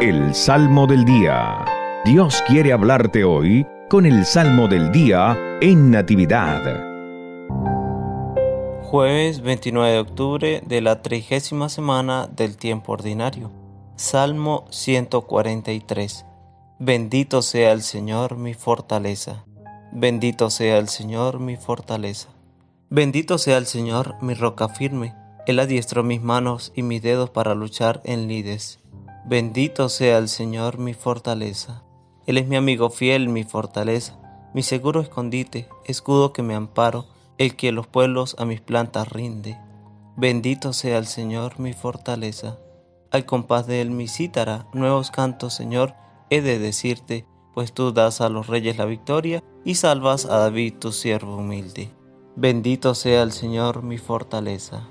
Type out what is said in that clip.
El Salmo del Día. Dios quiere hablarte hoy con el Salmo del Día en Natividad. Jueves 29 de octubre de la trigésima semana del tiempo ordinario. Salmo 143. Bendito sea el Señor mi fortaleza. Bendito sea el Señor mi fortaleza. Bendito sea el Señor mi roca firme. Él adiestró mis manos y mis dedos para luchar en lides. Bendito sea el Señor mi fortaleza. Él es mi amigo fiel, mi fortaleza, mi seguro escondite, escudo que me amparo, el que los pueblos a mis plantas rinde. Bendito sea el Señor mi fortaleza. Al compás de él mi cítara, nuevos cantos, Señor, he de decirte, pues tú das a los reyes la victoria y salvas a David tu siervo humilde. Bendito sea el Señor mi fortaleza.